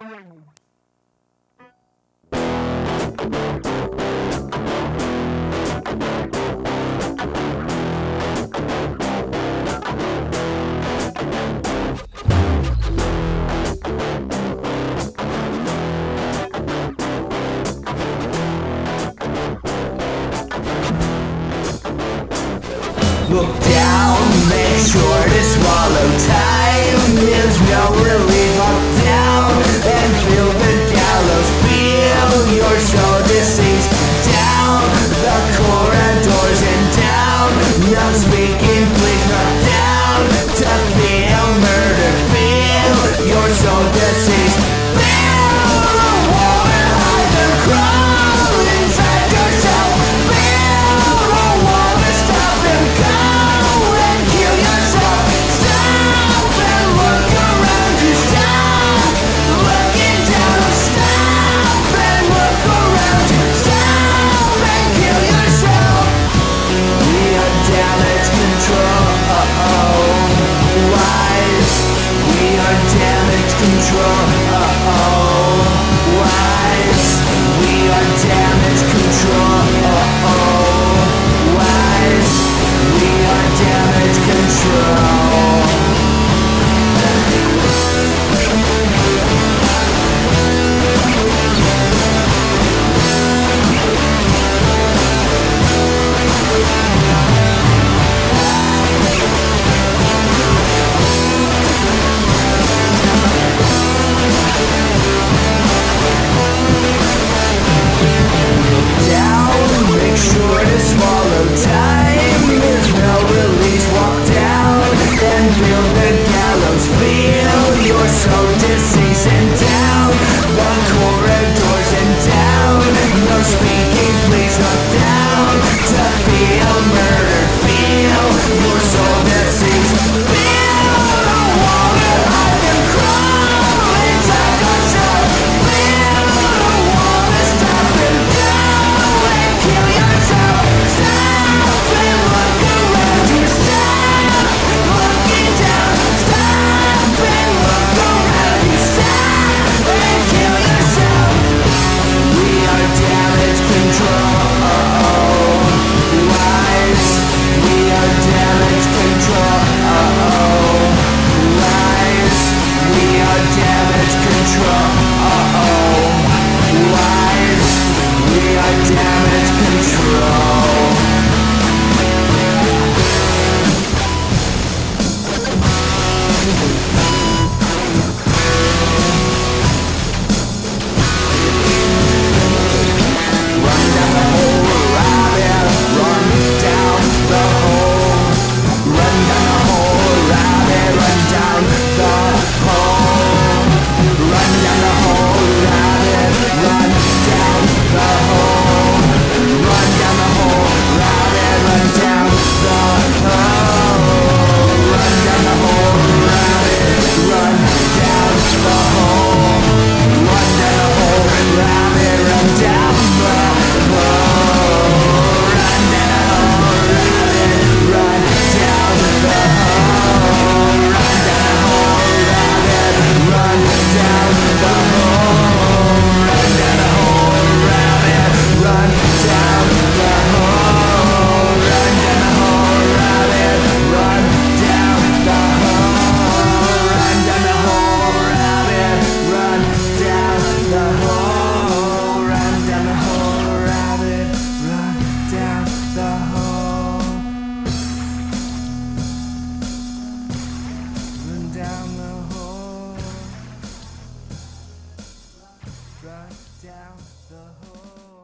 Look down, make sure to swallow. Time is no relief. control. Oh, wise. We are damage control. follow time is no release Run down the hole.